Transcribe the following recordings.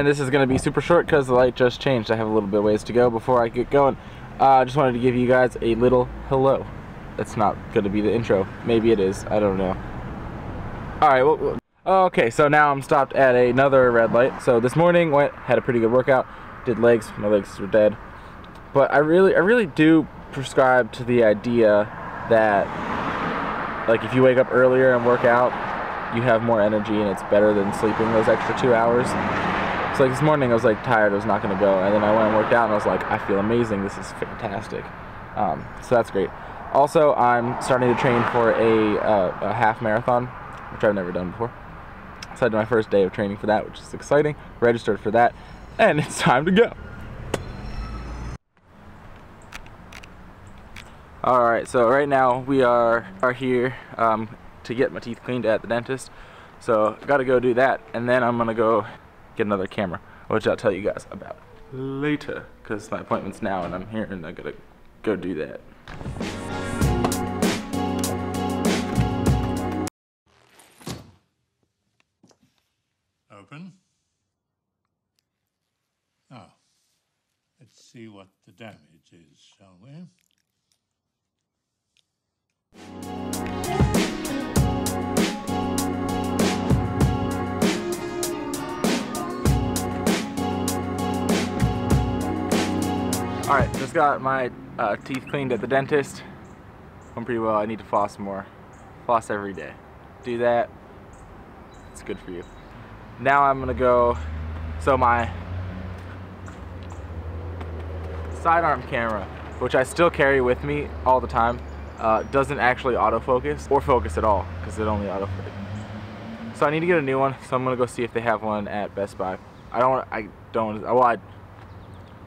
and this is going to be super short because the light just changed. I have a little bit of ways to go before I get going. Uh, I uh, just wanted to give you guys a little hello. That's not going to be the intro. Maybe it is. I don't know. Alright, well, okay, so now I'm stopped at another red light. So this morning, went had a pretty good workout. Did legs. My legs were dead. But I really, I really do prescribe to the idea that, like, if you wake up earlier and work out, you have more energy and it's better than sleeping those extra two hours. So like this morning I was like tired, I was not gonna go, and then I went and worked out and I was like, I feel amazing, this is fantastic. Um, so that's great. Also, I'm starting to train for a, uh, a half marathon, which I've never done before. So I did my first day of training for that, which is exciting. Registered for that, and it's time to go. Alright, so right now we are, are here um, to get my teeth cleaned at the dentist. So I gotta go do that and then I'm gonna go get another camera, which I'll tell you guys about later because my appointment's now and I'm here and I gotta go do that. See what the damage is, shall we? Alright, just got my uh, teeth cleaned at the dentist. Went pretty well. I need to floss more. Floss every day. Do that. It's good for you. Now I'm gonna go, so my sidearm camera, which I still carry with me all the time, uh, doesn't actually autofocus or focus at all because it only autofocus. So I need to get a new one, so I'm gonna go see if they have one at Best Buy. I don't, I don't, well I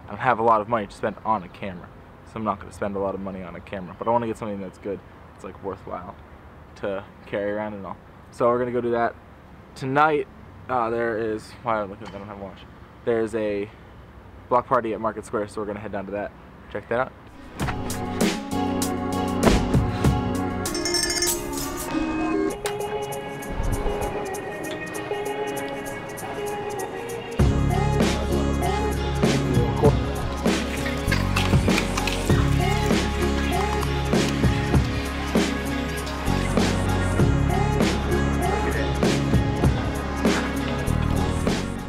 don't have a lot of money to spend on a camera. So I'm not to spend a lot of money on a camera. But I want to get something that's good. It's like worthwhile to carry around and all. So we're to go do that. Tonight, uh, there is, why well, look at I don't have a watch. There's a block party at Market Square, so we're going to head down to that. Check that out.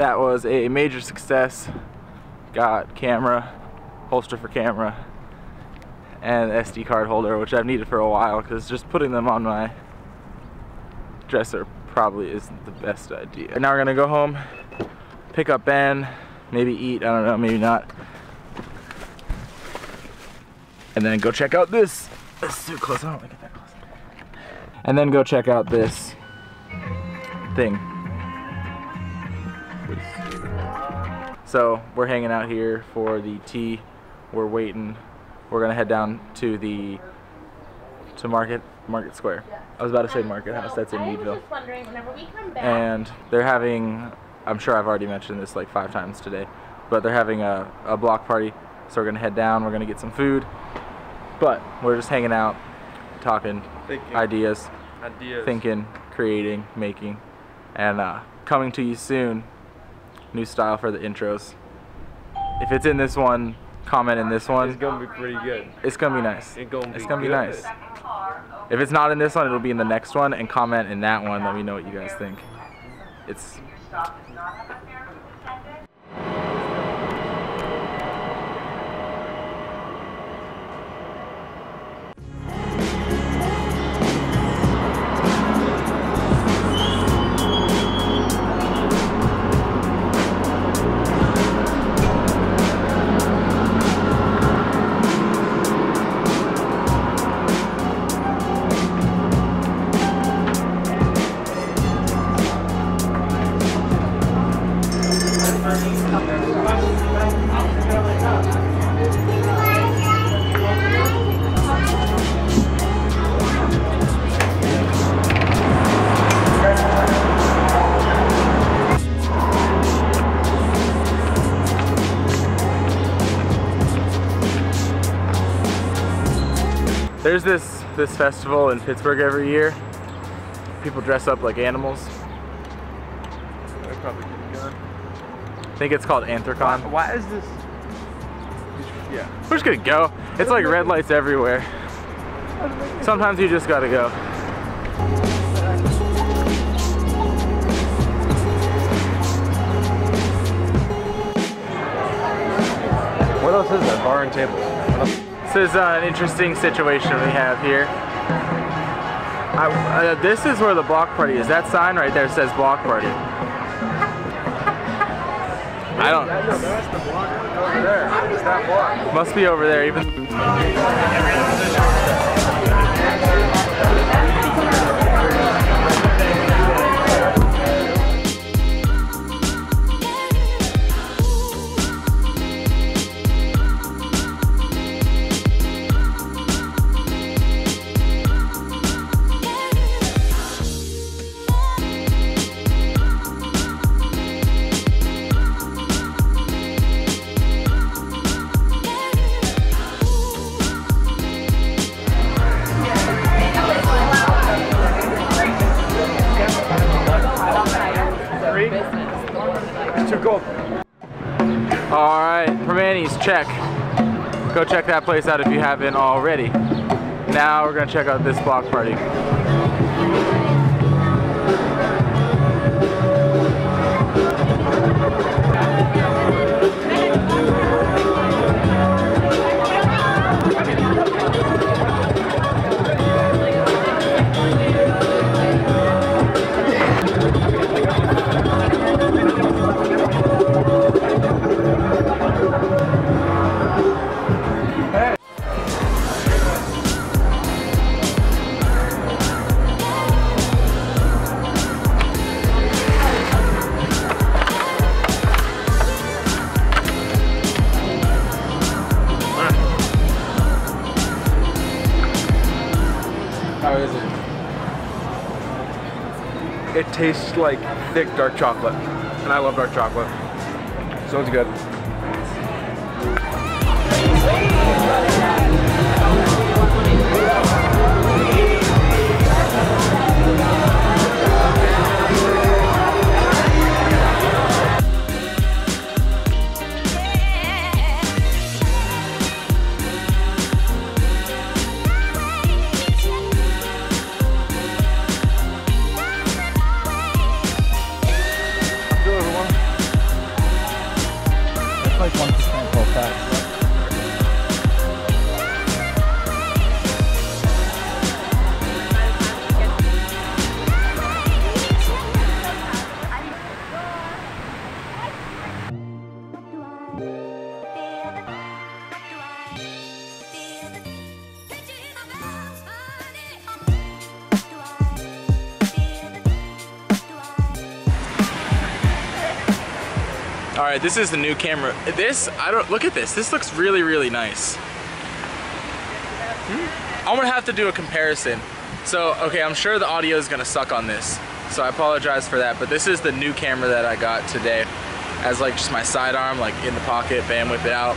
that was a major success. Got camera, holster for camera, and SD card holder, which I've needed for a while because just putting them on my dresser probably isn't the best idea. And now we're gonna go home, pick up Ben, maybe eat, I don't know, maybe not. And then go check out this. That's too close, I don't like it that close. And then go check out this thing. So we're hanging out here for the T. We're waiting. We're gonna head down to the to Market Market Square. I was about to say Market House. That's in Meadville. And they're having. I'm sure I've already mentioned this like five times today, but they're having a, a block party. So we're gonna head down. We're gonna get some food. But we're just hanging out, talking thinking. ideas, ideas, thinking, creating, making, and uh, coming to you soon new style for the intros. If it's in this one, comment in this one. It's gonna be pretty good. It's gonna be nice. It's gonna be, it's gonna be nice. If it's not in this one, it'll be in the next one, and comment in that one. Let me know what you guys think. It's There's this this festival in Pittsburgh every year. People dress up like animals. I probably get a gun. I think it's called Anthrocon. Why is this? Yeah. We're just gonna go. It's like red lights everywhere. Sometimes you just gotta go. What else is that? Bar and table. This is uh, an interesting situation we have here. I, uh, this is where the block party is. That sign right there says block party. I don't. That's the block over there. It's that block. Must be over there even. Go check that place out if you haven't already. Now we're gonna check out this block party. It? Tastes like thick dark chocolate, and I love dark chocolate. So it's good. Right, this is the new camera. This, I don't, look at this. This looks really, really nice. Hmm? I'm gonna have to do a comparison. So, okay, I'm sure the audio is gonna suck on this. So I apologize for that, but this is the new camera that I got today. As like just my sidearm, like in the pocket, bam, whip it out.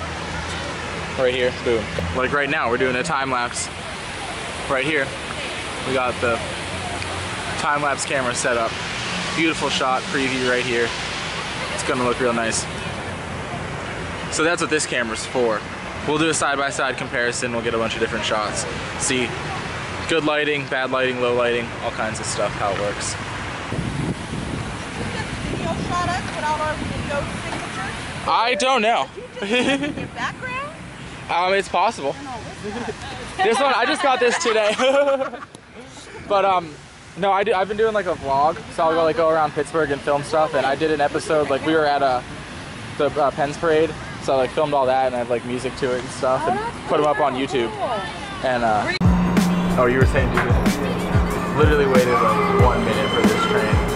Right here, boom. Like right now, we're doing a time lapse. Right here, we got the time lapse camera set up. Beautiful shot, preview right here. It's gonna look real nice. So that's what this camera's for. We'll do a side-by-side comparison. We'll get a bunch of different shots. See good lighting, bad lighting, low lighting, all kinds of stuff, how it works. video shot us without our video signature? I don't know. Um, it's possible. this one, I just got this today. but um, no, I do, I've been doing like a vlog, so I'll go like go around Pittsburgh and film stuff. And I did an episode like we were at a the uh, Pens parade, so I like filmed all that and I had like music to it and stuff, and put them up on YouTube. And uh, oh, you were saying, dude, literally waited like one minute for this train.